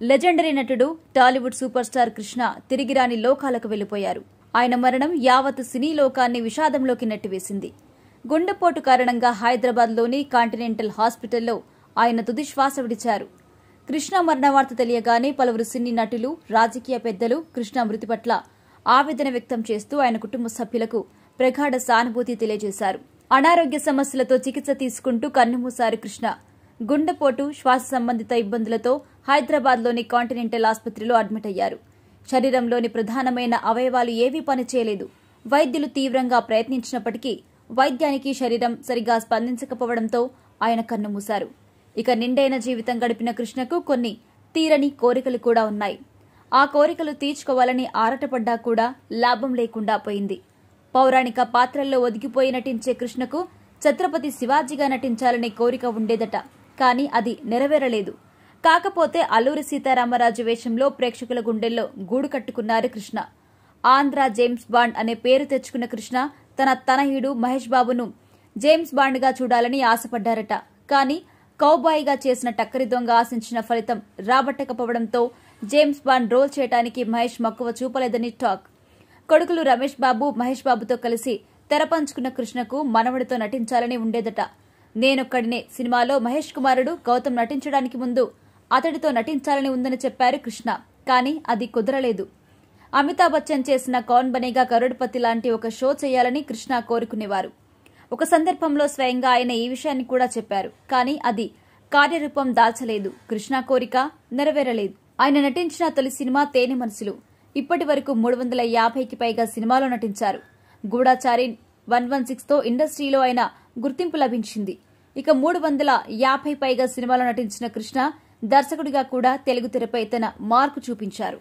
Legendary నటుడు Tollywood super star Krishna తిరిగి రాని లోకాలకు వెళ్ళిపోయారు ఆయన మరణం యావత్ సినీ లోకాన్ని విషాదంలోకి నెట్టివేసింది. గుండెపోటు కారణంగా హైదరాబాద్లోని కాంటినెంటల్ హాస్పిటల్లో ఆయన తుది శ్వాస విడిచారు. కృష్ణ మరణ వార్త తెలియగానే పలువురు సినీ నటులు రాజకీయ పెద్దలు కృష్ణ మృతి పట్ల ఆవేదన వ్యక్తం చేస్తూ ఆయన కుటుంబ సభ్యులకు ప్రగాఢ సానుభూతి తెలియజేశారు. అనారోగ్య సమస్యలతో చికిత్స తీసుకుంటూ కన్నుమూశారు కృష్ణ. గుండెపోటు శ్వాస సంబంధిత ఇబ్బందులతో హైదరాబాద్లోని కాంటినెంటల్ ఆసుపత్రిలో అడ్మిట్ అయ్యారు. శరీరంలోని ప్రధానమైన అవయవాలు ఏవీ పనిచేయలేదు. వైద్యులు తీవ్రంగా ప్రయత్నించినప్పటికీ వైద్యానికి శరీరం సరిగా స్పందించకపోవడంతో ఆయన కన్నుమూశారు ఇక నిండైన జీవితం గడిపిన కృష్ణకు కొన్ని తీరని కోరికలు కూడా ఉన్నాయి. ఆ కోరికలు తీర్చుకోవాలని ఆరాటపడ్డా కూడా లాభం లేకుండా పోయింది. పౌరాణిక పాత్రల్లో ఒదిగిపోయి నటించే కృష్ణకు ఛత్రపతి శివాజీగా నటించాలనే కోరిక ఉండేదట కానీ అది నెరవేరలేదు. కాకపోతే అల్లూరి సీతారామరాజు వేషంలో ప్రేక్షకుల గుండెల్లో గూడు కట్టుకున్నారు కృష్ణ. ఆంధ్ర జేమ్స్ బాండ్ అనే పేరు తెచ్చుకున్న కృష్ణ తన తనయుడు మహేష్ బాబును జేమ్స్ బాండ్గా చూడాలని ఆశపడ్డారట. కానీ కౌబాయిగా చేసిన టక్కరి దొంగ ఆశించిన ఫలితం రాబట్టకపోవడంతో జేమ్స్ బాండ్ రోల్ చేయడానికి మహేష్ మక్కువ చూపలేదని టాక్. కొడుకులు రమేష్ బాబు మహేష్ బాబుతో కలిసి తెరపంచుకున్న కృష్ణకు మనవడితో నటించాలని ఉండేదట. నేనొక్కడినే సినిమాలో మహేష్ కుమారుడు గౌతమ్ నటించడానికి ముందు అతడితో నటించాలని ఉందని చెప్పారు కృష్ణ. కానీ అది కుదరలేదు. అమితాబ్ బచ్చన్ చేసిన కౌన్ బనేగా కరుడుపతి లాంటి ఒక షో చేయాలని కృష్ణ కోరుకునేవారు. ఒక సందర్భంలో స్వయంగా ఆయన ఈ విషయాన్ని కూడా చెప్పారు. కానీ అది కార్యరూపం దాల్చలేదు. కృష్ణ కోరిక నెరవేరలేదు. ఆయన నటించిన తొలి సినిమా తేనె మనసులు. ఇప్పటి వరకు మూడు వందల యాభైకి పైగా సినిమాలో నటించారు. గూఢాచారి వన్ వన్ సిక్స్తో ఇండస్ట్రీలో ఆయన గుర్తింపు లభించింది. ఇక మూడు వందల యాభై పైగా సినిమాలో నటించిన కృష్ణ దర్శకుడిగా కూడా తెలుగు తెరపై తన మార్కు చూపించారు.